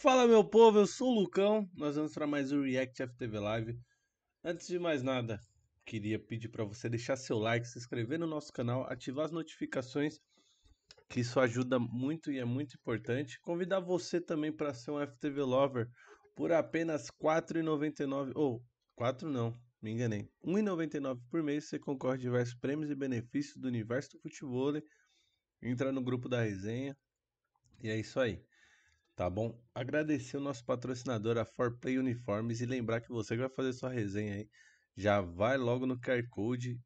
Fala meu povo, eu sou o Lucão. Nós vamos para mais um React FTV Live. Antes de mais nada, queria pedir para você deixar seu like, se inscrever no nosso canal, ativar as notificações, que isso ajuda muito e é muito importante. Convidar você também para ser um FTV Lover por apenas R$ 4,99 ou oh, 4 não, me enganei. R$ 1,99 por mês você concorre a diversos prêmios e benefícios do universo do futebol. Entra no grupo da resenha. E é isso aí. Tá bom? Agradecer o nosso patrocinador, a Forplay Uniformes, e lembrar que você que vai fazer sua resenha aí, já vai logo no QR Code,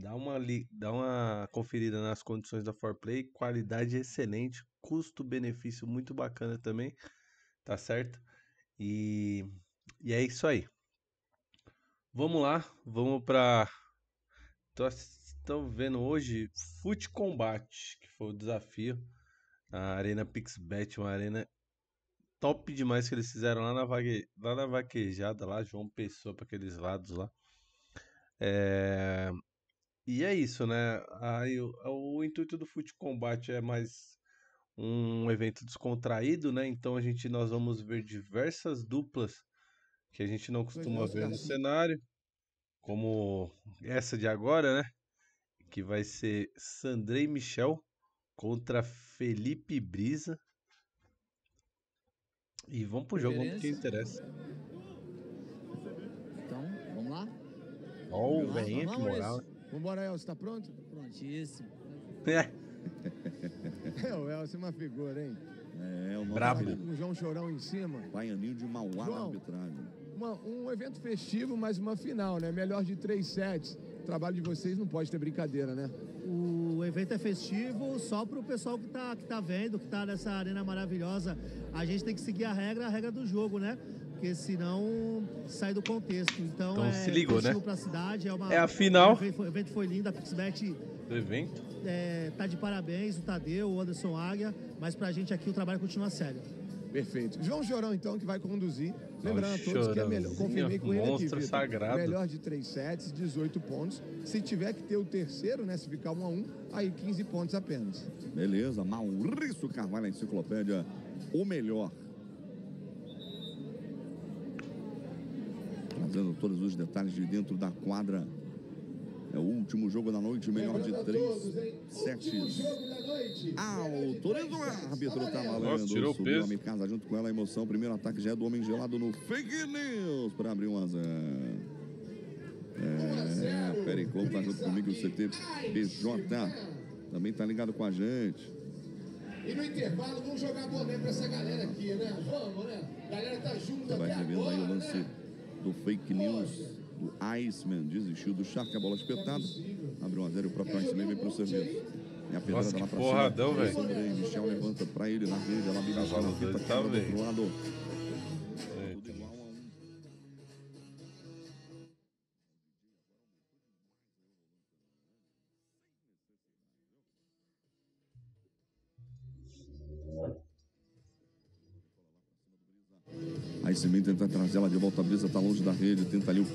dá uma, li... dá uma conferida nas condições da Forplay, qualidade excelente, custo-benefício muito bacana também, tá certo? E, e é isso aí. Vamos lá, vamos para. Estão vendo hoje Fute Combate, que foi o desafio a Arena Pixbet, uma arena top demais que eles fizeram lá na, vague... lá na vaquejada, lá, João Pessoa, para aqueles lados lá. É... E é isso, né? Aí, o, o intuito do Fute Combate é mais um evento descontraído, né? Então a gente nós vamos ver diversas duplas que a gente não costuma ver no cenário, como essa de agora, né? Que vai ser Sandrei Michel contra Felipe Brisa. E vamos pro jogo, vamos que interessa. Então, vamos lá? Ó, o velhinho, que moral. Vambora, Elcio, tá pronto? Prontíssimo. É. é, o Elcio é uma figura, hein? É, o Brabo. Com o João Chorão em cima. Baianinho de Mauá João, na arbitragem. Uma, um evento festivo, mas uma final, né? Melhor de três sets. O trabalho de vocês não pode ter brincadeira, né? O evento é festivo só para o pessoal que está que tá vendo, que está nessa arena maravilhosa. A gente tem que seguir a regra, a regra do jogo, né? Porque senão sai do contexto. Então, Então é se ligou, né? Pra cidade, é, uma, É a final. O evento foi, lindo, a Pixbet Do evento. é, tá de parabéns, o Tadeu, o Anderson Águia, mas pra gente aqui o trabalho continua sério. Perfeito. João Chorão, então, que vai conduzir. Lembrando a todos que é melhor. Confirmei com ele aqui, monstro Vitor. sagrado. Melhor de três sets, 18 pontos. Se tiver que ter o terceiro, né? Se ficar um a um, aí 15 pontos apenas. Beleza, Maurício Carvalho, a enciclopédia, o melhor. Trazendo todos os detalhes de dentro da quadra. É o último jogo da noite, melhor de três sets. Autoriza o árbitro, tá valendo. Nossa, tirou o Subiu peso. a Mikasa junto com ela, a emoção. Primeiro ataque já é do Homem Gelado no Fake News para abrir 1 a 0. É, Pericol tá junto comigo, o CT BJ também tá ligado com a gente. E no intervalo, vamos jogar boné pra essa galera aqui, né? Vamos, né? A galera tá junto Você vai até revendo agora, aí o lance né? do fake news do Iceman. Desistiu do Shark, a bola espetada. Abriu 1 a 0 e o próprio Iceman vem pro serviço. E a pedrada Nossa, lá porradão, cima. velho. Sandrei, Michel levanta pra ele na rede. Ela Cavalo na fita, tá, cara do velho. outro lado. Aí Semen tenta trazer ela de volta, a brisa tá longe da rede, tenta ali o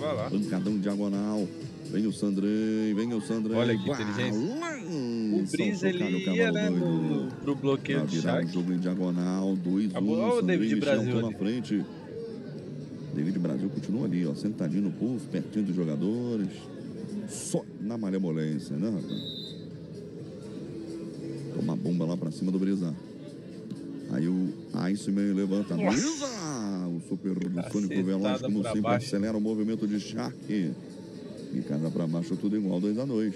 lá. pancadão diagonal. Vem o Sandrei, vem o Sandrei. Olha que inteligência. O Brisa ele ia, né, no, pro bloqueio Pra de virar o Shark. jogo em diagonal, 2 1 Acabou. Olha o David Brasil na frente. David Brasil continua ali, ó, sentadinho no puff, pertinho dos jogadores. Só na malemolência, né, rapaz? Toma bomba lá pra cima do Brisa. Aí o Iceman levanta. Brisa! O super do Sônico Cacetada Veloz, como sempre, baixo. acelera o movimento de Shark. E casa pra baixo, tudo igual, 2 a 2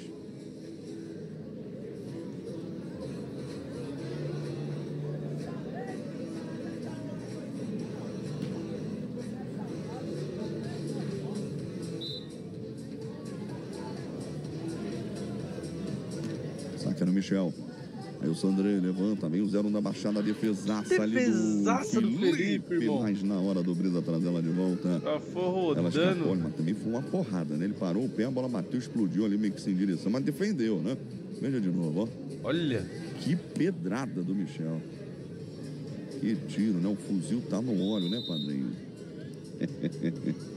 Saca no Michel. Aí o Sandré levanta, vem o 0 na baixada, defesaça ali do Defesaça do Felipe, Felipe, irmão. mas na hora do Brisa trazer ela de volta. Ela foi Ela escapou, rodando. mas também foi uma porrada, né? Ele parou o pé, a bola bateu, explodiu ali meio que sem direção, mas defendeu, né? Veja de novo, ó. Olha. Que pedrada do Michel. Que tiro, né? O fuzil tá no óleo, né, padrinho?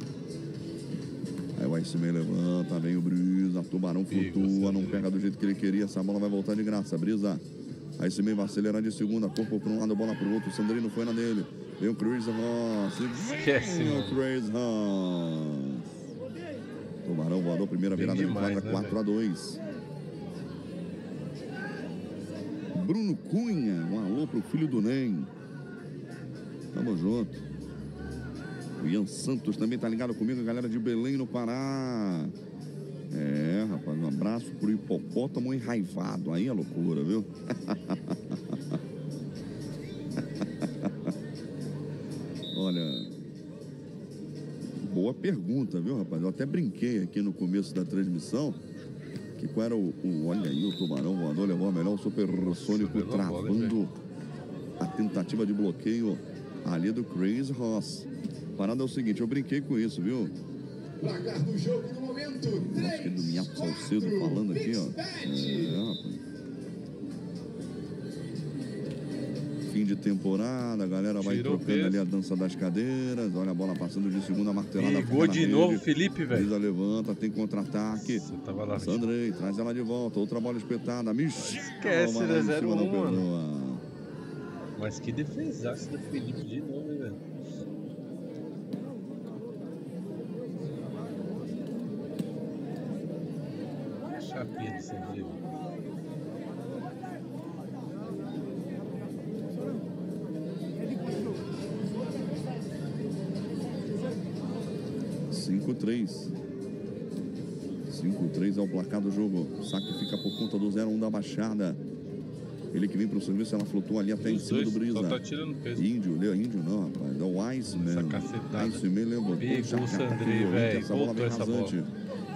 Aí o Iceman levanta, vem o Brisa, Tubarão flutua, não pega do jeito que ele queria, essa bola vai voltar de graça, Brisa. Aí esse meio vai acelerar de segunda, corpo para um lado, bola para o outro. Sandrino foi na dele. Vem o Chris Ross. Esquece, Vem o. Chris Ross. Tubarão voador, primeira Bem virada demais, de quadra, né, 4 a 2 Bruno Cunha, um alô pro filho do Nem. Tamo junto. O Ian Santos também tá ligado comigo, a galera de Belém no Pará. É, rapaz, um abraço pro hipopótamo enraivado. Aí é loucura, viu? Olha, boa pergunta, viu, rapaz? Eu até brinquei aqui no começo da transmissão que qual era o, o- olha aí, o tubarão voador levou a melhor, o supersônico travando a tentativa de bloqueio ali do Crazy Ross. Parada é o seguinte, eu brinquei com isso, viu? Placar do jogo Nosso querido Minhato Salcedo falando aqui, ó. É, rapaz. Fim de temporada, a galera vai Tirou trocando peso. ali a dança das cadeiras. Olha a bola passando de segunda martelada. Pegou de rede. novo, Felipe, velho. Brisa levanta, tem contra-ataque. Sandrei, traz ela de volta. Outra bola espetada. Michel. Esquece, né? em cima, 0-1, não mano. perdoa. Mas que defesaço do Felipe de novo, do Sandrinho. Cinco, três. 5-3 é o placar do jogo. O saque fica por conta do 0-1 da Baixada. Ele que vem pro serviço, ela flutua ali até em Os cima do dois Brisa. só tá tirando peso. Índio, Leo, índio não, rapaz. É o Iceman. Essa cacetada. Iceman levou Pegou puxa, o ataque Sandrei, velho. Essa bola essa rasante.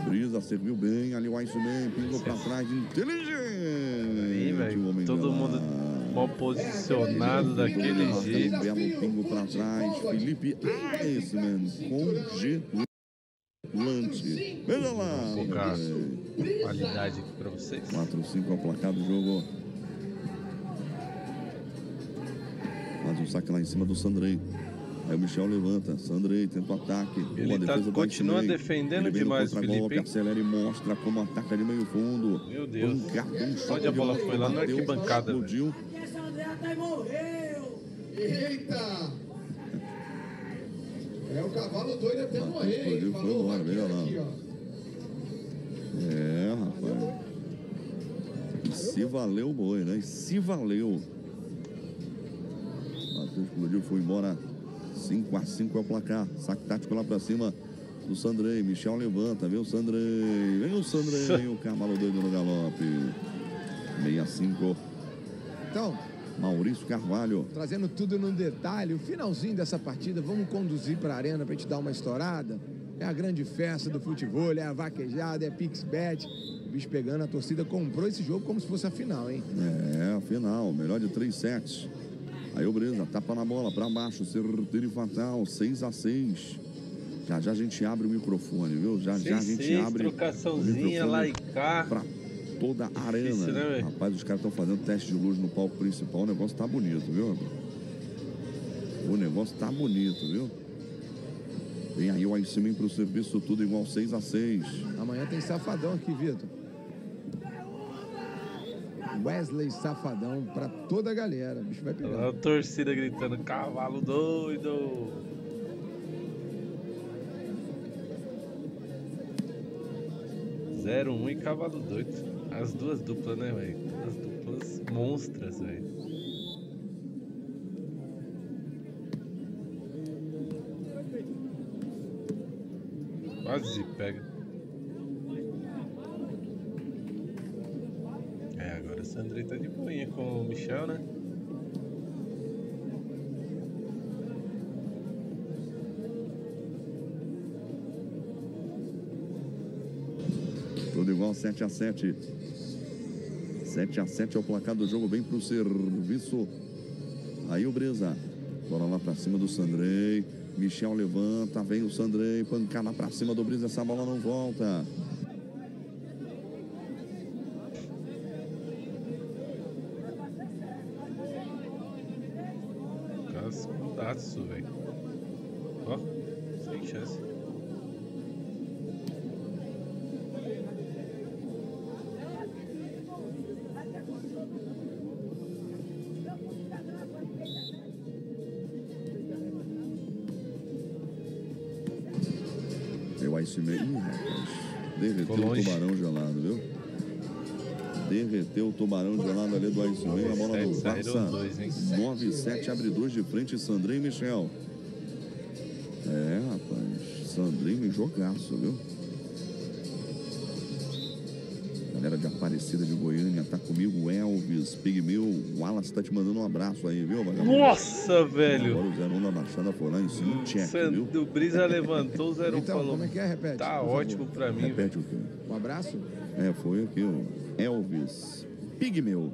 Brisa serviu bem, ali o Iceman pingou pra trás, inteligente. Aí, velho, todo lá. mundo mal posicionado daquele Marca jeito. Um belo pingo pra trás. Felipe Iceman, congelante. Veja lá. Rapaz. qualidade aqui pra vocês. 4-5 é o placar do jogo. Mais um saque lá em cima do Sandrei. Aí o Michel levanta. Sandrei tenta o ataque. Ele tá- continua defendendo Ele demais, Felipe, hein? Acelera e mostra como ataca de meio fundo. Meu Deus. Pancada, um Onde a bola foi? Lá na arquibancada. Explodiu. Eita! É o cavalo doido até morrer, hein? explodiu, foi Falou embora, lá. aqui. É, rapaz. E se valeu o boi, né? E se valeu. Matheus explodiu, foi embora. 5 a 5 é o placar. Saque tático lá pra cima do Sandrei. Michel levanta, vem o Sandrei. Vem o Sandrei, o cavalo doido no galope. 65. Então, Maurício Carvalho. trazendo tudo no detalhe, o finalzinho dessa partida, vamos conduzir para a arena para a gente dar uma estourada. É a grande festa do futebol, é a vaquejada, é Pixbet. O bicho pegando, a torcida comprou esse jogo como se fosse a final, hein? É, final, melhor de 3 sets. Aí o Brisa, tapa na bola, pra baixo, certeiro e fatal, 6 a 6 Já já a gente abre o microfone, viu? Já já a gente 6-6, abre o trocaçãozinha lá e microfone cá. pra toda a arena. Difícil, né, velho? Rapaz, os caras estão fazendo teste de luz no palco principal, o negócio tá bonito, viu? rapaz? O negócio tá bonito, viu? Vem aí o Aicemin pro serviço, tudo igual 6 a 6 Amanhã tem Safadão aqui, Vitor. Wesley Safadão para toda a galera. O bicho vai pegar. A torcida gritando, cavalo doido. Zero um e cavalo doido. As duas duplas, né, velho? As duplas monstras, velho. Quase pega. Sandrei tá de boinha com o Michel, né? Tudo igual 7 a 7 7 a 7 é o placar do jogo, vem pro serviço. Aí o Brisa. Bola lá pra cima do Sandrei. Michel levanta, vem o Sandrei, pancada pra cima do Brisa, essa bola não volta. Derreteu o tubarão gelado ali do Man. A bola do Barça. dois, hein? 9 7 abre dois de frente, Sandrinho e Michel. É, rapaz. Sandrinho e jogaço, viu? Galera de Aparecida de Goiânia, tá comigo, Elvis, Pigmeu. O Wallace tá te mandando um abraço aí, viu, vagabundo? Nossa, velho! Agora o Zé da Baixada foi lá em cima, um check, viu? O Brisa levantou, o Zero Então, falou. como é que é? Repete. Tá por favor. ótimo pra mim. Repete o quê? Um abraço? É, foi aqui, ó. Elvis, Pigmeu.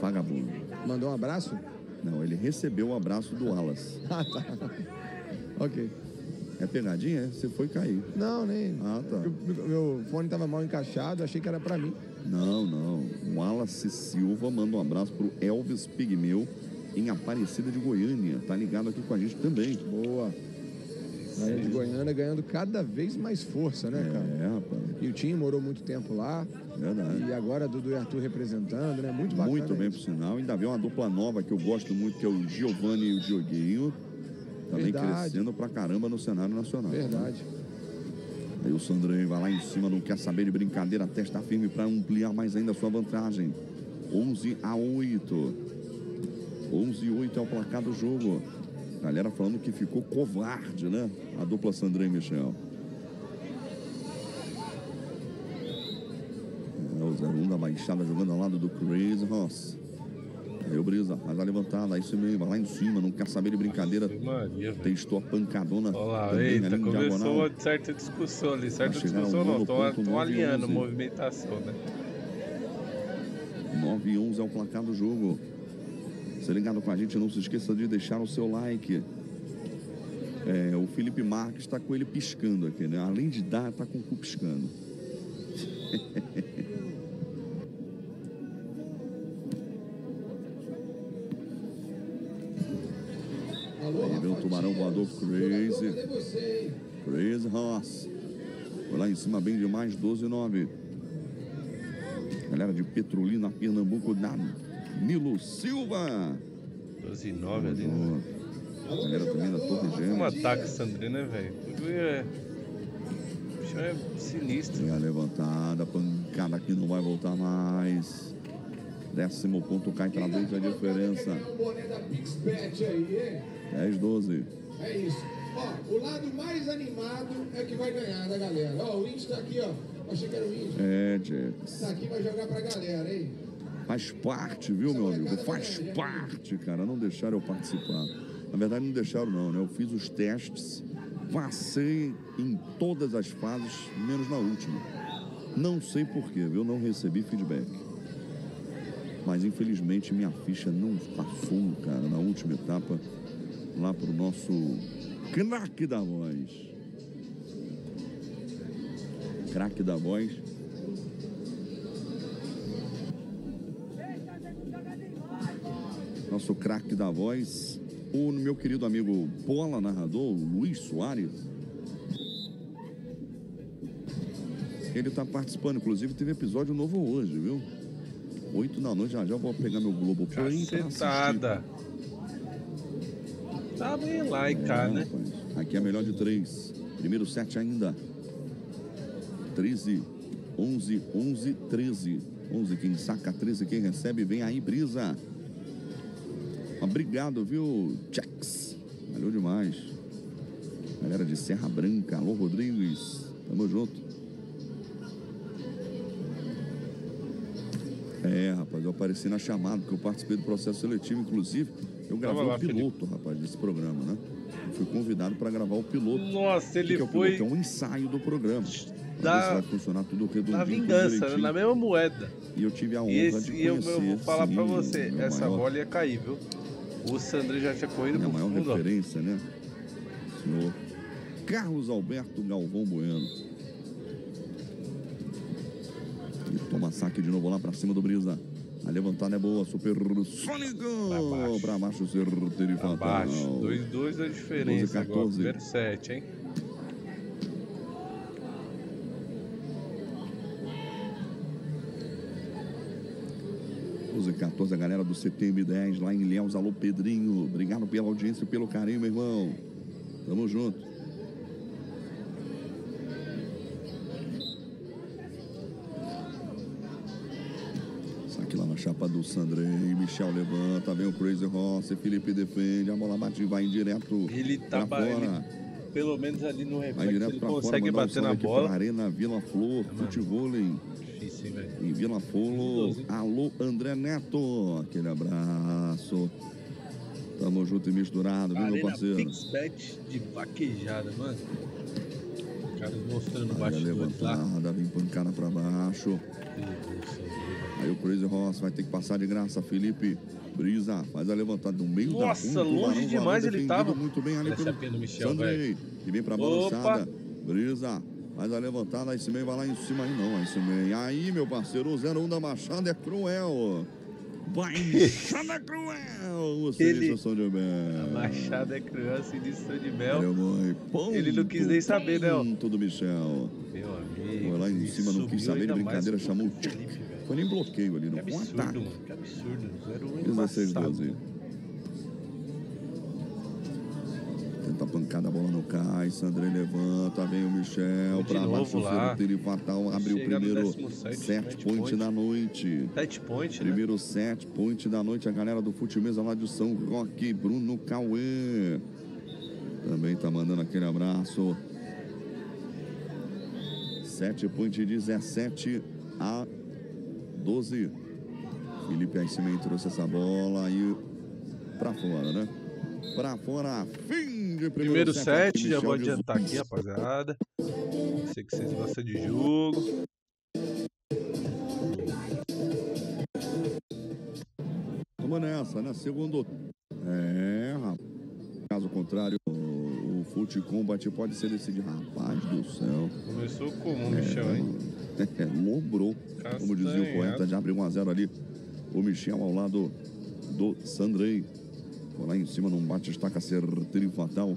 Vagabundo. Mandou um abraço? Não, ele recebeu o abraço do Wallace. Ah, tá. ok. É pegadinha? É? Você foi cair. Não, nem. Ah, tá. Meu, meu fone tava mal encaixado, achei que era pra mim. Não, não. O Wallace Silva manda um abraço pro Elvis Pigmeu em Aparecida de Goiânia. Tá ligado aqui com a gente também. Boa. A de Goiânia ganhando cada vez mais força, né, cara? É, rapaz. E o time morou muito tempo lá. Verdade. E agora Dudu e Arthur representando, né? Muito bacana. Muito bem, isso. por sinal. Ainda vem uma dupla nova que eu gosto muito, que é o Giovanni e o Dioguinho. Também Verdade. crescendo pra caramba no cenário nacional. Verdade. Aí o Sandrinho vai lá em cima, não quer saber de brincadeira, testa firme para ampliar mais ainda a sua vantagem. 11 a 8. 11 a 8 é o placar do jogo. Galera falando que ficou covarde, né? A dupla Sandrinho e Michel. É o 01 da Baixada jogando ao lado do Crazy Ross. Aí o Brisa faz a levantada, isso mesmo, vai lá em cima, não quer saber de brincadeira. Maria. Testou a pancadona. Olha lá, também eita, começou diagonal. certa discussão ali. Certa discussão não, novo tô, ponto, tô 9 e alinhando a 11. movimentação, né? 9 e 11 é o placar do jogo. Você ligado com a gente, não se esqueça de deixar o seu like. É, o Felipe Marques está com ele piscando aqui, né? Além de dar, tá com o cu piscando. Aí vem o tubarão voador crazy. Crazy Ross. Foi lá em cima bem demais, 12 e 9. Galera de Petrolina, Pernambuco, da Nilo Silva. 12 e 9 ali, né? Galera também da Torre Como Gêmeos. ataque Sandrine, né, velho? Tudo é. O bicho é sinistro. Tem a levantada, pancada que não vai voltar mais. Décimo ponto cai para dois a diferença. Ganhar um boné da PixBet aí, hein? 10, 12. É isso. Ó, o lado mais animado é que vai ganhar da galera. Ó, o Indy tá aqui, ó. Achei que era o Indy. É, Jax. Tá aqui, vai jogar pra galera, hein? Faz parte, viu, meu amigo? Faz parte, cara. Não deixaram eu participar. Na verdade, não deixaram, não, né? Eu fiz os testes, passei em todas as fases, menos na última. Não sei porquê, viu? Não recebi feedback. Mas infelizmente minha ficha não passou, cara, na última etapa, lá pro nosso craque da voz. Craque da voz. Nosso craque da voz, o meu querido amigo Bola Narrador, Luiz Soares. Ele está participando, inclusive teve episódio novo hoje, viu? Oito da noite, já já eu vou pegar meu Globo Play. Cacetada. Tá bem lá e cá, É, né? rapaz. Aqui é melhor de três. Primeiro set ainda. 13, 11, 11, 13. 11 quem saca, 13 quem recebe. Vem aí, Brisa. Obrigado, viu, Jax? Valeu demais. Galera de Serra Branca. Alô, Rodrigues. Tamo junto. É, rapaz, eu apareci na chamada, porque eu participei do processo seletivo, inclusive. Eu gravei o piloto, rapaz, desse programa, né? Eu fui convidado para gravar o piloto. Nossa, ele é foi piloto? É um ensaio do programa. Da- ver se vai funcionar tudo redondinho, na vingança, né? na mesma moeda. E eu tive a honra E, esse, de e eu, conhecer. eu vou falar pra sim, você, essa maior, bola ia cair, viu? O Sandro já tinha corrido Minha pro maior fundo, ó. referência, né? Senhor Carlos Alberto Galvão Bueno. E toma saque de novo lá pra cima do Brisa. A levantada é boa, super sônico. baixo. Pra baixo, certeiro e fatal. Abaixo. 2-2 a diferença 12, agora. 14. Primeiro set, hein? 11, e 14, a galera do CTM10 lá em Ilhéus. Alô, Pedrinho. Obrigado pela audiência, e pelo carinho, meu irmão. Tamo junto. chapa do Sandrei, Michel levanta, vem o Crazy Rossi, Felipe defende, a bola bate e vai direto ele tá pra fora. Ele, pelo menos ali no reflexo, ele consegue fora, bater na bola. Arena Vila Flor, futebol, hein? Difícil, hein, velho. Em Vila Flor. Alô, André Neto. Aquele abraço. Tamo junto e misturado, viu, meu parceiro? Pixbet de vaquejada, mano. Caras mostrando Aí a bastidores lá. levantada, vem pancada pra baixo. Aí o Crazy Ross vai ter que passar de graça, Felipe. Brisa, faz a levantada no meio da Nossa, longe Tubarão demais ele tava. Muito bem ali pelo Michel, Sandrei. E vem pra Opa. balançada. Brisa, faz a levantada. Aí Cimei vai lá em cima. Aí não, aí Cimei. Aí, meu parceiro, o 01 da Machada é cruel. Baixada cruel. O Sinistro Som de A Mel. Machada é criança e de de Olha, mel. mãe, Ele não quis nem saber, né. Ponto do Michel. Meu amigo. Foi lá em cima, não quis saber de brincadeira, chamou o Felipe. Foi nem bloqueio ali, Que não foi um absurdo, ataque. mano. Que absurdo. 0 16, embaçado. 12. Tenta pancada, a bola não cai. Sandrei levanta, vem o Michel. Novo baixo, lá. certeiro e fatal. Abre o Chega primeiro 17º set point point. da noite. Set point, né? Primeiro set point da noite. A galera do Futimesa lá de São Roque. Bruno Cauê. Também tá mandando aquele abraço. 7 point 17 a 12. Felipe Aissimem trouxe essa bola aí pra fora, né? Pra fora, fim primeiro, Primeiro set. já vou adiantar aqui, rapaziada. Sei que vocês gostam de jogo. Vamos nessa, né? Segundo. É, rapaz. Caso contrário, o, o Fute Combat pode ser decidido. Rapaz do céu. Começou comum, Michel, hein? É, Lombrou. Como dizia o Castanhado. poeta, já abriu 1x0 ali. O Michel ao lado do Sandrei. Foi lá em cima num bate-estaca certeiro e fatal.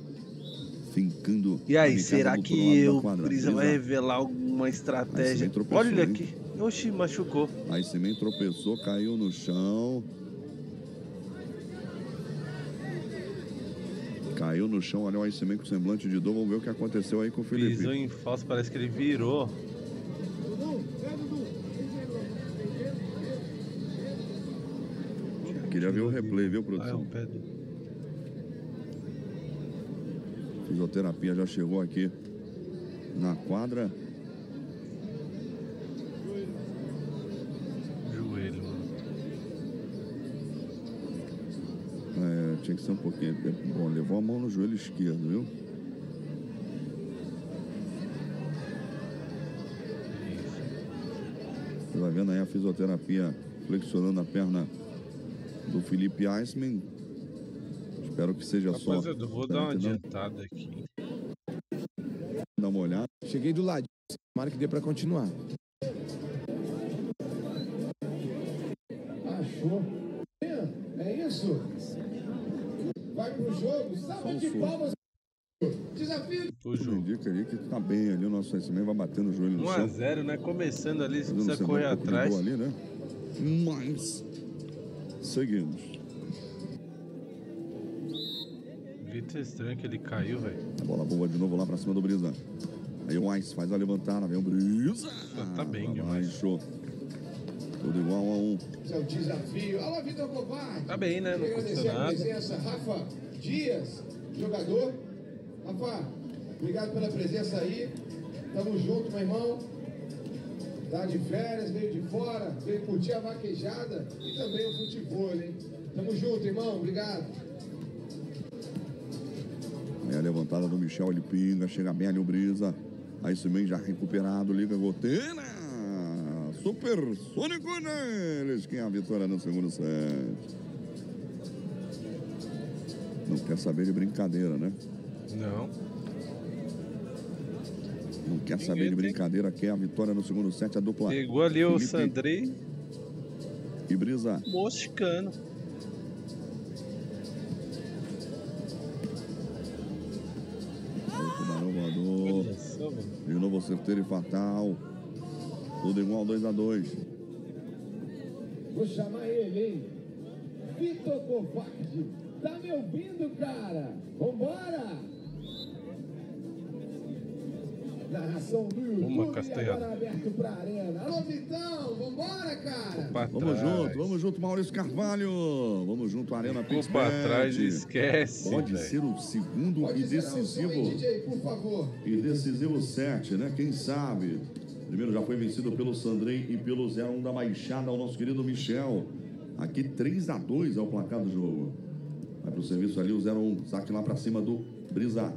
Fincando. E aí, será que o. Brisa vai revelar alguma estratégia? tropeçou, Olha ele hein? aqui. Oxi, machucou. Aí Semen tropeçou, caiu no chão. Caiu no chão, olha o Iceman com semblante de dor. Vamos ver o que aconteceu aí com o Felipe. Pisou em falso, parece que ele virou. Queria ver o replay, viu, Ah, é produção? do... Fisioterapia já chegou aqui na quadra. joelho. É, tinha que ser um pouquinho. Bom, levou a mão no joelho esquerdo, viu? Você vai vendo aí a fisioterapia flexionando a perna do Felipe Eisman. Espero que seja só. Rapaziada, eu vou dar uma adiantada aqui. Dá uma olhada. Cheguei do lado. Tomara que dê pra continuar. Achou. É isso? Vai pro jogo. Salva de palmas. Desafio. O Tudo indica ali que tá bem ali. O nosso Eisman vai bater no joelho no chão. 1x0, né? Começando ali, você precisa correr um atrás. ali, né? Mas seguimos. Vitor estranho que ele caiu, velho. A bola boa de novo lá pra cima do Brisa. Aí o Ice faz a levantada, vem o Brisa. Tá bem demais. baixo. Tudo igual a um. Esse é o desafio. Alô, Vitor Covarde. Tá bem, né? Não Agradecer aconteceu a nada. presença, Rafa Dias, jogador. Rafa, obrigado pela presença aí. Tamo junto, meu irmão. Tá de férias, veio de fora, veio curtir a vaquejada e também o futebol, hein? Tamo junto, irmão. Obrigado. Aí a levantada do Michel, ele pinga, chega bem ali o Brisa. Aí meio já recuperado, liga a goteira. Supersônico neles, quem é a vitória no segundo set. Não quer saber de brincadeira, né? Não. Não quer saber de brincadeira, quer a vitória no segundo set, a dupla. Pegou ali o Felipe Sandrei E Brisa. moscando. Aí o tubarão voador. De novo certeiro e fatal. Tudo igual 2x2. Vou chamar ele, hein? Vitor Covarde. Tá me ouvindo, cara? Vambora! Do YouTube Uma castanhada. agora aberto pra arena. Alô, Vitão, vambora, cara! pra Vamos trás. junto, vamos junto, Maurício Carvalho. Vamos junto, Arena Ficou Pix pra trás, esquece. Pode velho. ser o segundo Pode e zerar o som aí, decisivo. DJ, por favor. E decisivo 7, né? Quem sabe? Primeiro já foi vencido pelo Sandrei e pelo 0-1 da Baixada, o nosso querido Michel. Aqui 3x2 é o placar do jogo. Vai pro serviço ali o 0-1. Saque lá pra cima do Brisa.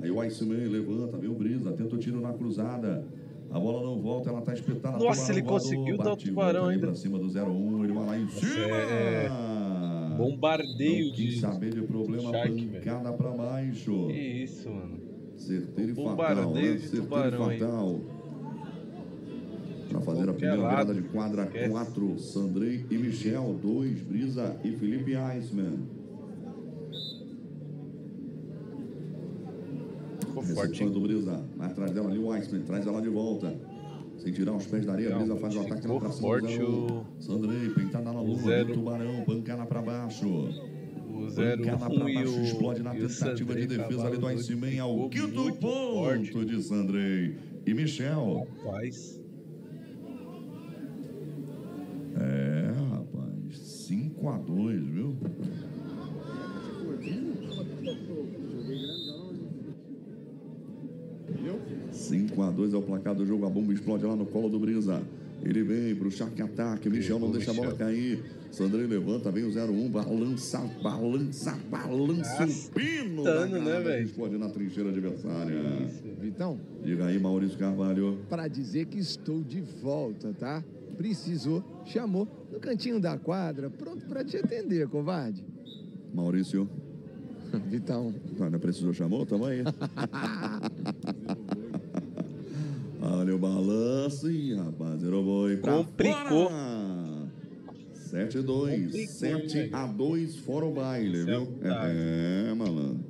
Aí o Iceman levanta, o Brisa, tenta o tiro na cruzada. A bola não volta, ela tá espetada. Nossa, ele conseguiu dar o tubarão ainda. Pra cima do 0-1, ele vai lá em cima. é Bombardeio Não quis de. saber de problema, Shark, velho. pancada pra baixo. Que isso, mano. Certeiro e Bombardeio fatal, né? Certeiro e fatal. Para fazer a primeira lado, virada de quadra, esquece. 4, Sandrei e Michel, 2, Brisa e Felipe Iceman. Ficou forte, hein? do Brisa, atrás dela ali o Iceman, traz ela de volta. Sem tirar os pés da areia, Não, Brisa faz o ataque pra cima forte o- 0. Sandrei, pentada na lua, zero. do tubarão, pancada pra baixo. O 0 Pancada 1 pra e baixo, explode na tentativa de defesa ali do Iceman ao quinto ponto forte. de Sandrei e Michel. Rapaz. É, rapaz, 5 a 2 viu? 5 a 2 é o placar do jogo, a bomba explode lá no colo do Brisa. Ele vem pro Shark Ataque, Michel não deixa a bola cair. Sandrei levanta, vem o 0-1, balança, balança, balança o pino tano, né, velho? explode na trincheira adversária. Vitão, Diga aí, Maurício Carvalho. para dizer que estou de volta, tá? Precisou, chamou, no cantinho da quadra, pronto para te atender, covarde. Maurício, Vitão, olha, precisou, chamou? Tamo aí. Olha o balanço, Ih, rapaz, zerou boi pra Complicou. fora. 7 a 2, Complicou, 7 velho. a 2 fora o baile, é viu? verdade. É, malandro.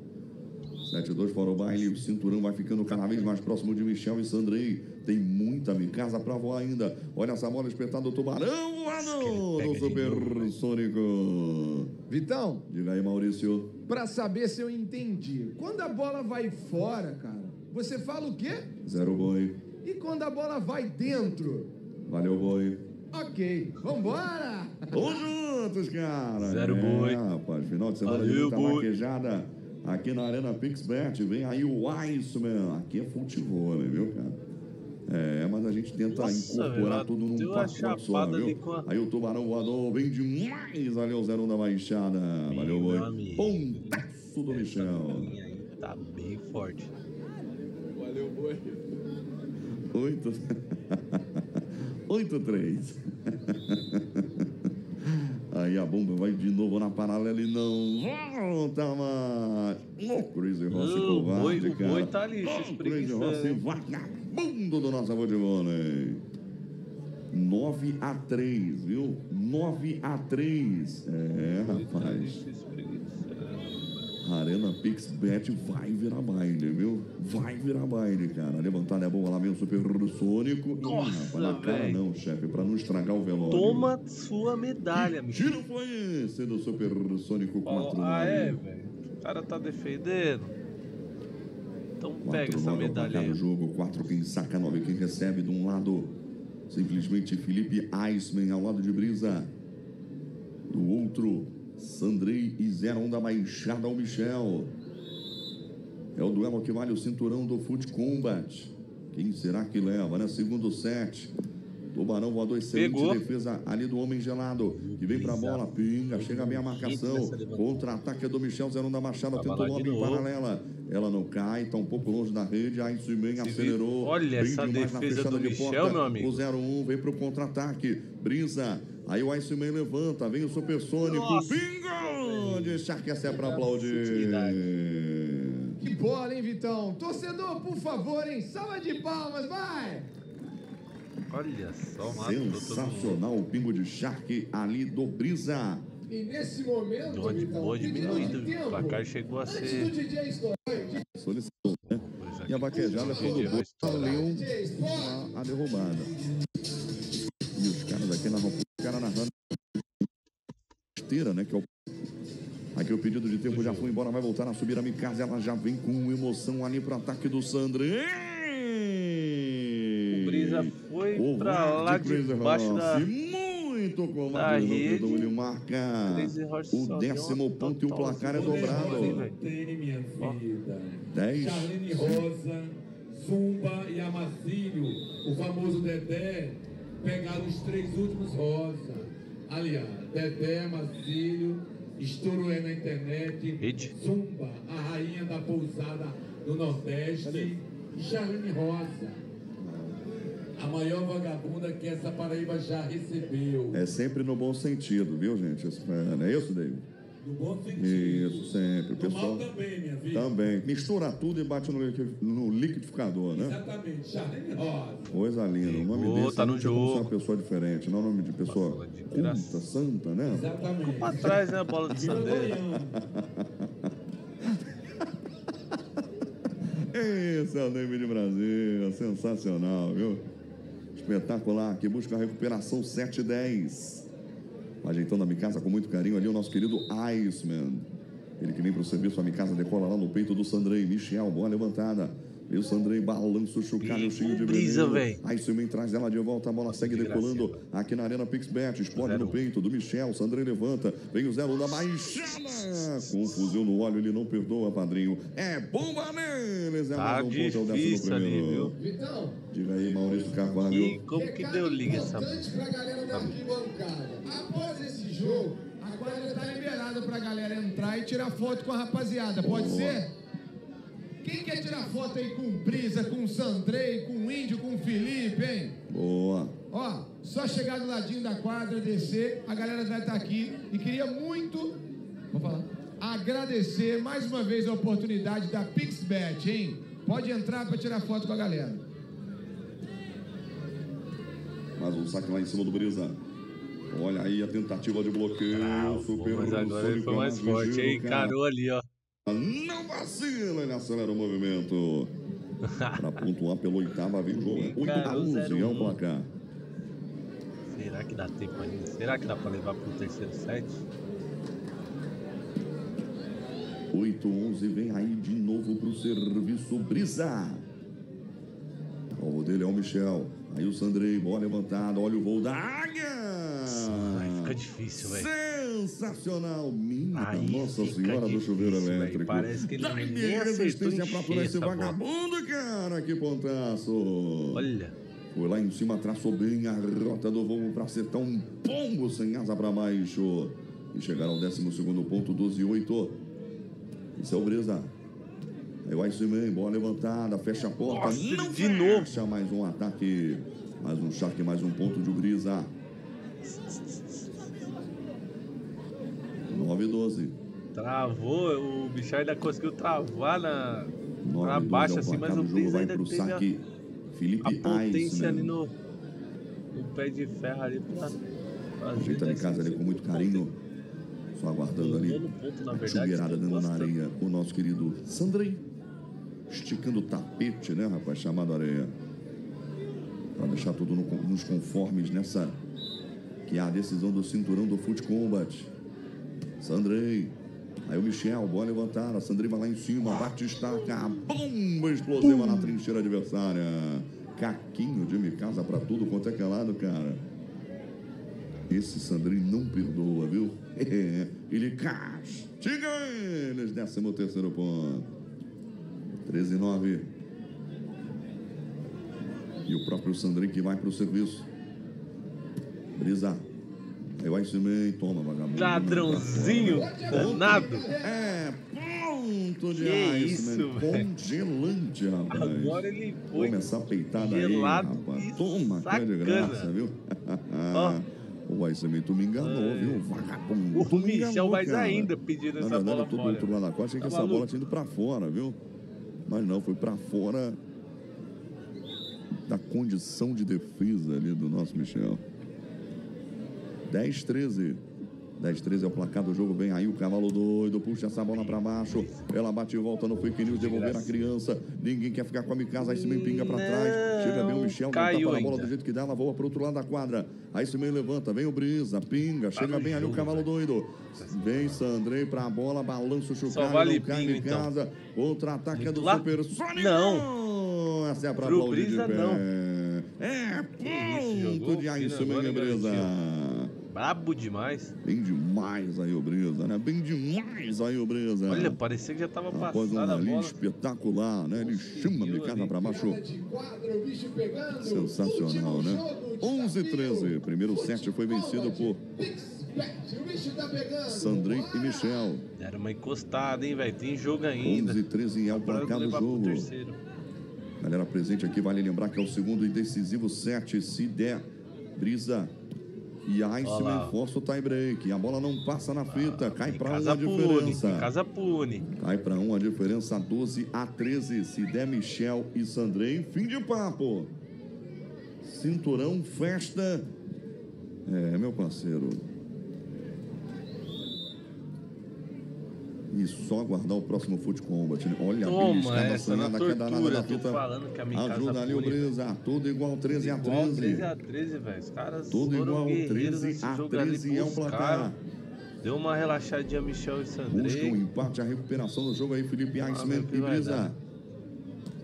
7 a 2 fora o baile, o cinturão vai ficando cada vez mais próximo de Michel e Sandrei. Tem muita casa pra voar ainda. Olha essa bola espetada do tubarão voador Pega do supersônico. Vitão, Diga aí, Maurício. para saber se eu entendi, quando a bola vai fora, cara, você fala o quê? Zero boi. E quando a bola vai dentro? Valeu, boi. Ok, vambora! Vamos juntos, cara. Zero é, boi. rapaz, final de semana de Valeu, muita boi. maquejada aqui na Arena Pixbet. Vem aí o Iceman. Aqui é futebol, né, viu, cara? É, mas a gente tenta Nossa, incorporar velho, tudo num pacote só, viu? a- Aí o Tubarão Voador vem demais ali o Zero da Baixada. Valeu, boi. Meu. Pontaço do Michel. Minha aí Tá bem forte. Oito. Oito, três. Aí a bomba vai de novo na paralela e não volta mais. Ô, Crazy Rossi Ô, o covarde, boi- o cara. boi tá ali, Ô, Crazy Rossi vagabundo do nosso futebol, né? 9 a 3, viu? 9 a 3. É, rapaz. Arena Pixbet vai virar baile, viu? Vai virar baile, cara. Levantada é boa lá, vem o supersônico. Ih, Nossa, rapaz, na cara não, chefe, pra não estragar o velório. Toma sua medalha, meu. Tiro foi esse do supersônico 4 Ah, é, velho. O cara tá defendendo. Então pega essa medalha aí. jogo, 4 quem saca, 9 quem recebe de um lado. Simplesmente Felipe Iceman ao lado de Brisa. Do outro, Sandrei e 01 da Baixada ao Michel. É o duelo que vale o cinturão do Foot Combat. Quem será que leva, né? Segundo set. Tubarão voador, excelente Pegou. defesa ali do Homem Gelado. Que vem pra bola, pinga, chega bem a marcação. Contra-ataque do Michel, 01 da Machada, de logo em paralela. Ela não cai, tá um pouco longe da rede. Aí Iceman acelerou. Olha Bem essa defesa do de Michel, porta. meu amigo. O 01 vem pro contra-ataque. Brisa. Aí o Iceman levanta, vem o supersônico. Nossa. Bingo! Deixar que essa é pra aplaudir. Que bola, hein, Vitão? Torcedor, por favor, hein? Salva de palmas, vai! Olha só, matou mundo. Sensacional o pingo de charque ali do Brisa. E nesse momento, de Vitão, boa diminuída. O placar chegou a Antes do ser. Solicitou, né? E a que- vaquejada foi do DJ vai Boi. estourar. Valeu a, a derrubada. E os caras aqui na roupa, o cara narrando esteira, né? Que é o Aqui o pedido de tempo já foi embora, vai voltar a subir a Mikasa. Ela já vem com emoção ali pro ataque do Sandré. O Brisa foi pra Covarde lá Crazy debaixo da. Muito no rede. peito, ele marca o décimo ponto e o placar é dobrado. 10. Charlene Rosa, Zumba e Amacílio, o famoso Dedé, pegaram os três últimos rosa. Aliás, Dedé, Amacílio, estouro é na internet, Rede. Zumba, a rainha da pousada do Nordeste, e Charlene Rosa. A maior vagabunda que essa Paraíba já recebeu. É sempre no bom sentido, viu, gente? É, Não é isso, David? No bom sentido. Isso, sempre. O No mal pessoal também, minha vida. também. Mistura tudo e bate no, liqui- no liquidificador, né? Exatamente, Charlene Rosa. Coisa linda. O nome Ligou, desse tá no ser jogo. uma pessoa diferente, não é o nome de pessoa de culta, santa, né? Exatamente. Pra trás, né? Bola Sandero. goiano. Esse é o David Brasil, sensacional, viu? Espetacular, que busca a recuperação 7 e 10. Ajeitando a Micasa com muito carinho ali, o nosso querido Iceman. Ele que vem para o serviço, a Micasa decola lá no peito do Sandrei. Michel, boa levantada. E o Sandrei balança o chocalho cheio de brisa, vermelho. véi. Iceman traz ela de volta, a bola segue Que decolando aqui na Arena Pixbet. Explode Zero. no peito do Michel. Sandrei levanta, vem o zero da baixada. Com um fuzil no óleo, ele não perdoa, padrinho. É bomba neles. É Tá mais ponto, é o décimo difícil ali, primeiro. viu? Vitão, Diga aí, Maurício E Carvalho. como que deu liga essa importante pra galera da arquibancada. Após esse jogo, a quadra tá liberada pra galera entrar e tirar foto com a rapaziada. Pode ser? Quem quer tirar foto aí com o Brisa, com o Sandrei, com o Índio, com o Felipe, hein? Boa. Ó, só chegar do ladinho da quadra, descer, a galera vai estar aqui. E queria muito, vou falar, agradecer mais uma vez a oportunidade da PixBet, hein? Pode entrar para tirar foto com a galera. Mais um saque lá em cima do Brisa. Olha aí a tentativa de bloqueio. Ah, super mas agora ele foi mais forte, hein? Encarou ali, ó. Não vacila, ele acelera o movimento. Para pontuar pela oitava vez jogo. 8 a Encarou 11 é o 0-1. placar. Será que dá tempo ainda? Será que dá pra levar pro terceiro set? 8 11 vem aí de novo pro serviço Brisa. O alvo dele é o Michel. Aí o Sandrei, bola levantada, olha o voo da águia. Ai, fica difícil, velho. Sensacional! Minha Aí Nossa Senhora do difícil, chuveiro velho. elétrico. Parece que ele Dá nem minha acertou em resistência pra aturar esse vagabundo, cara! Que pontaço! Olha, Foi lá em cima, traçou bem a rota do voo para acertar um pombo sem asa para baixo. E chegar ao 12 ponto, 12 e 8. Isso é o Brisa. Aí o Iceman, bola levantada, fecha a porta. Nossa, não de novo. fecha, mais um ataque. Mais um charque, mais um ponto de Brisa. 9 e 12. travou. O bicho ainda conseguiu travar na, 9 pra 12 baixo é o assim, mas o vai ainda teve a, saque. Felipe a potência ali Iceman. no, no pé de ferro ali pra fazer Ajeitando em casa ali com muito carinho. Só aguardando ali. Ponto, na verdade. Estou dentro na areia. O nosso querido Sandrei. Esticando o tapete, né, rapaz? Chamado areia. Para deixar tudo no- nos conformes nessa. Que é a decisão do cinturão do Foot Combat. Sandrei. Aí o Michel, bola levantada. Sandrei vai lá em cima, bate estaca. Bomba explosiva na trincheira adversária. Caquinho de Micasa pra tudo quanto é que é lado, cara. Esse Sandrinho não perdoa, viu? Ele castiga eles. 13 terceiro ponto. 13 e 9. E o próprio Sandrinho que vai pro serviço. Brisa. Aí o Iceman toma, vagabundo. Ladrãozinho danado. É, ponto de Que Iceman. isso. Congelante, rapaz. Agora ele foi. Toma essa peitada aí, rapaz. Toma, que é de graça, viu? Ó. O Iceman, tu me enganou, viu? Vagabundo. O tu me Michel enganou, mais cara. ainda pedindo Na essa verdade, bola eu tô do outro lado da quadra, achei que Tá essa maluco? bola tinha ido pra fora, viu? Mas não, foi pra fora da condição de defesa ali do nosso Michel. 10, 13. 10, 13 é o placar do jogo. Vem aí o cavalo doido, puxa essa bola pra baixo. Ela bate e volta no fake news, devolver a criança. Ninguém quer ficar com a Mikasa. Aí Simen pinga pra trás. Chega bem o Michel, caiu na bola do jeito que dá. Ela voa pro outro lado da quadra. Aí Simen levanta, vem o Brisa, pinga. Chega no bem ali o cavalo doido. Vem Sandrei pra bola, balança o chocalho. vale não cai pingo, em então. casa. Outro ataque é do lá? Super Sonic. Não. Essa é pra Pro Brisa, pé. não. É jogou ponto de Pina agora, Brisa. Brabo demais. Bem demais aí o Brisa, né? Bem demais aí o Brisa. Olha, parecia que já tava Após passada uma a linha bola. espetacular, né? Ele chama ali. baixo. De quadra, o bicho pegando. Sensacional, né? jogo, 11 desafio. 13. Primeiro set foi vencido por tá. Sandrei e Michel. Era uma encostada, hein, velho? Tem jogo ainda. 11 13 é o placar do jogo. Galera presente aqui, vale lembrar que é o segundo e decisivo set. Se der, Brisa e Iceman força o tie break. A bola não passa na fita, cai Em pra casa uma pune, diferença. casa pune. Cai pra um a diferença 12 a 13. Se der Michel e Sandrei, fim de papo. Cinturão, festa. É, meu parceiro. E só aguardar o próximo Foot Combat. né? Olha a Toma beliscada essa na é tortura. da Tô fita. falando que a minha Ajuda ali o. Brisa. Tudo igual 13 a Igual 13 13. a 13, velho. Os caras Tudo igual guerreiros 13 nesse a jogo ali, 13 é o placar. Deu uma relaxadinha Michel e Busca o Sandrei. empate, a recuperação do jogo aí, Felipe que e Brisa.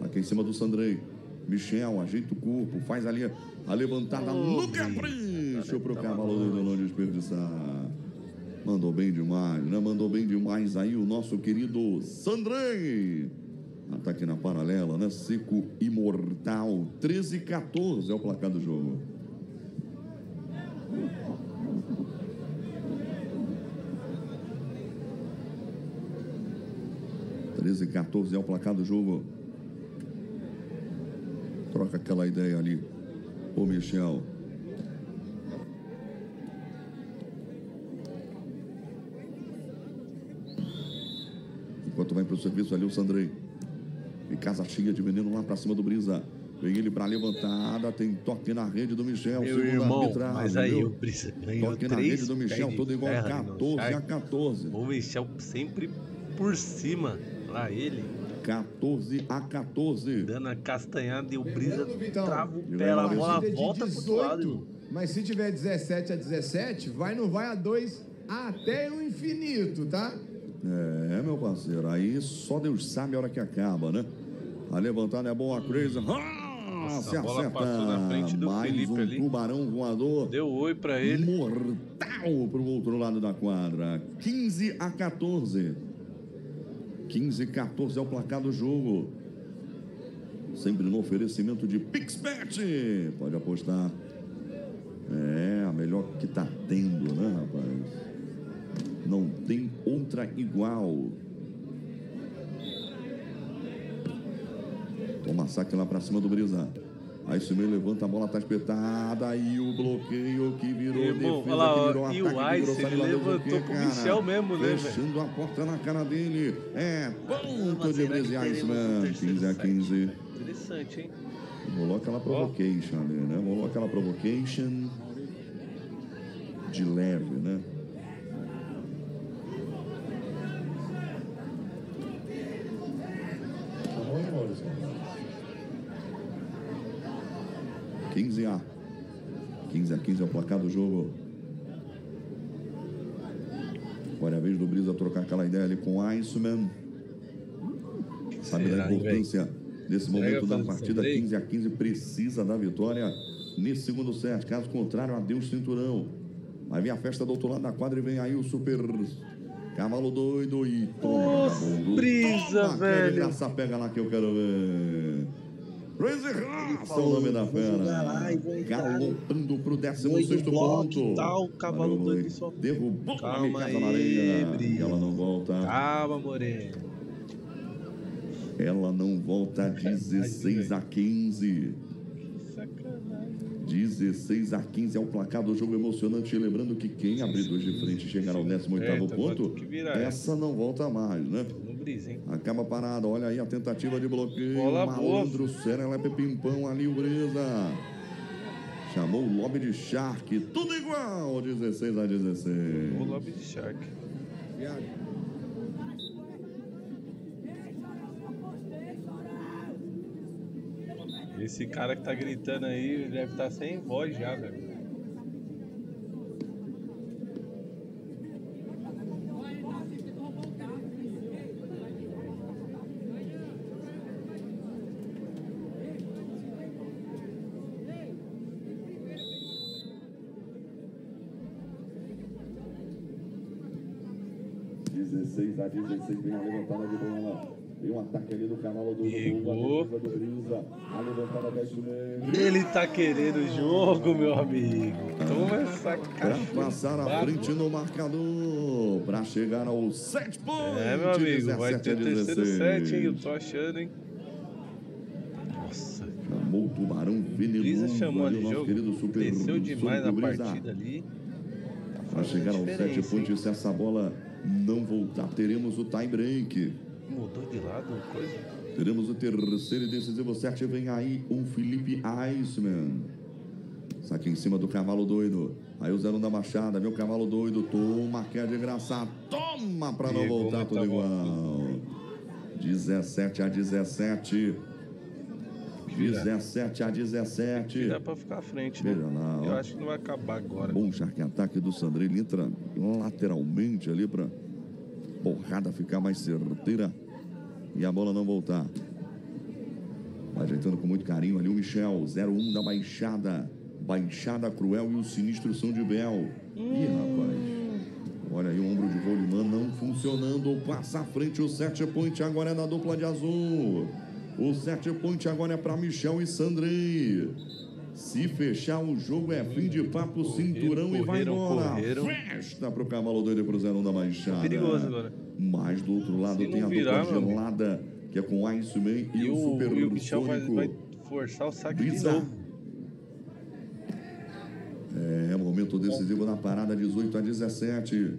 Aqui em cima do Sandrei. Michel, ajeita o corpo, faz ali a levantada Ô, no capricho pro cavalo doido não desperdiçar. Mandou bem demais, né? Mandou bem demais aí o nosso querido Sandrei. Ataque na paralela, né? Seco imortal. 13 14 é o placar do jogo. Treze 14 é o placar do jogo. Troca aquela ideia ali. Ô Michel. Vai pro serviço ali o Sandrei. E casa cheia de menino lá pra cima do Brisa. Vem ele pra levantada, tem toque na rede do Michel, Meu irmão, arbitragem, mas aí viu? o Brisa ganhou Toque na rede do Michel, tudo igual terra ali no 14 a Shark. 14. O Michel sempre por cima. Lá ele, 14 a 14. dando a castanhada e o Brisa Vitão, trava o pé, a vai bola volta pro lado. 18, Mas se tiver 17 a 17, vai no vai a 2 até o infinito, tá? É, meu parceiro, aí só Deus sabe a hora que acaba, né? A levantada é boa, Crazy. Ah, Nossa, se acerta. passou na frente do Mais Felipe um ali. tubarão voador. Deu oi pra ele. Mortal pro outro lado da quadra. 15 a 14. 15 a 14 é o placar do jogo. Sempre no oferecimento de PixBet. Pode apostar. É, a melhor que tá tendo, né, rapaz? Não tem outra igual. Toma saque lá pra cima do Brisa. Aí o meio levanta, a bola tá espetada. Aí o bloqueio que virou Irmão, defesa, olha lá, que ó, virou e o ataque, que virou Ice, ele o levantou pro cara. Michel mesmo, né? Fechando a porta na cara dele. É ponto de Brisa Iceman. um terceiro 15 a set? 15. Interessante, hein? Rolou aquela provocation ali, né? Rolou aquela provocation de leve, né? Tá bom, hein, Maurício? 15 a 15 a 15 é o placar do jogo. Agora é a vez do Brisa trocar aquela ideia ali com o Iceman. Sabe Será, da importância desse Será que momento da partida Sandrei? 15 a 15 precisa da vitória nesse segundo set. Caso contrário, adeus cinturão. Vai vir a festa do outro lado da quadra e vem aí o super cavalo doido e toma, vagabundo. Brisa, velho. Essa pega lá que eu quero ver. Crazy Raça é o nome da fera. Galopando pro 16 ponto. tal, cavalo doido só. Derrubou a Calma aí, na areia. Ela não volta. Calma, Moreno. Ela não volta 16 a 15. Sacanagem. 16 a 15 é o placar do jogo emocionante. E Lembrando que quem abrir dois de frente e chegar ao 18 É, tá, ponto, que essa não volta mais, né? Brisa, hein? Acaba parada, olha aí a tentativa de bloqueio. Bola boa. Malandro, Serelepe Pimpão ali, o Brisa. Chamou o lobby de Shark, tudo igual, 16 a 16. O lobby de Shark. Esse cara que tá gritando aí deve estar sem voz já, velho. 16 a 16, vem a levantada de bola. Tem um ataque ali do cavalo do Brisa. Ele tá querendo o jogo, meu amigo. Toma essa Para caixa. passar à frente no marcador. Para chegar aos 7 pontos. É, meu amigo, vai 17 a ter o terceiro 16. set, hein? Eu tô achando, hein? Nossa, Chamou o tubarão Brisa venenoso. chamou ali, o o nosso querido jogo. super Desceu demais na Super Brisa. partida ali. Tá Para chegar aos 7 diferença, pontos, hein? se essa bola não voltar, teremos o tie break. Mudou de lado coisa. Teremos o terceiro e decisivo set. Vem aí o Felipe Iceman. Saque em cima do cavalo doido. Aí o Zero da Machada, meu cavalo doido. Toma, que é de graça. Toma pra não Pegou, voltar tudo igual. 17 a 17. 17 a 17. Dá pra ficar à frente, né? Veja lá, ó. Eu acho que não vai acabar agora. Bom charque-ataque do Sandro. Ele entra lateralmente ali para porrada ficar mais certeira e a bola não voltar. Vai ajeitando com muito carinho ali o Michel. 01 da Baixada. Baixada Cruel e o Sinistro São de Bel. Ih, rapaz. Olha aí o ombro de Rolimã não funcionando. Passa à frente o set point. Agora é da dupla de azul. O set point agora é para Michel e Sandrei. Se fechar o jogo é fim de papo, cinturão e vai correram, embora. correram. Festa pro cavalo doido e pro Zerão da Baixada. Perigoso agora. Mas do outro lado Se tem a virar, dupla gelada, que é com Iceman e, E o o, Super e o Michel vai, vai forçar o saque de Brisa. novo. É, momento decisivo na parada, 18 a 17.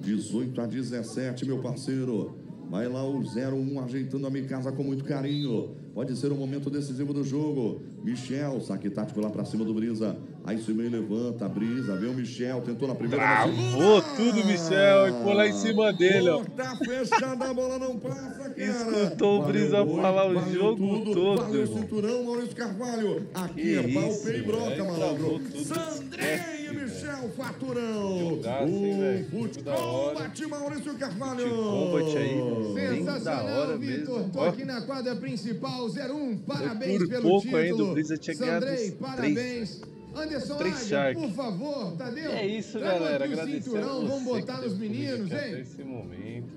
18 a 17, meu parceiro. Vai lá o 01 ajeitando a minha casa com muito carinho. Pode ser o momento decisivo do jogo. Michel, saque tático lá pra cima do Brisa. Aí meio levanta, Brisa, vem o Michel, tentou na primeira. Travou tudo, Michel, e foi lá em cima dele, ó. Tá fechada, a bola não passa, cara. Escutou o Brisa Valeu, falar o jogo tudo, todo, Valeu o cinturão, Maurício Carvalho. Aqui Que é pau, isso, pé e broca, malandro. travou Michel Faturão. Velho? O futebol hora. bate Maurício Carvalho. Combat aí, Sensacional, Vitor. Tô aqui na quadra principal, 01. Parabéns por pelo pouco título. ainda, tinha Sandrei, parabéns. Anderson três Águia, Shark. por favor, Tadeu. É isso, traga galera. aqui o Agradecer a cinturão, vamos botar nos meninos, hein? esse momento.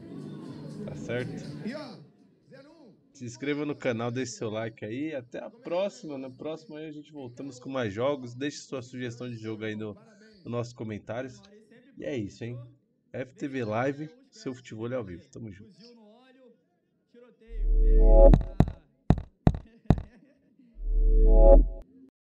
Tá certo? E ó, 01. Se inscreva no canal, deixe seu like aí. Até a próxima. Né? Na próxima a gente voltamos com mais jogos. Deixe sua sugestão de jogo aí no, nossos comentários. E é isso, hein? FTV Live, seu futebol é ao vivo. Tamo junto.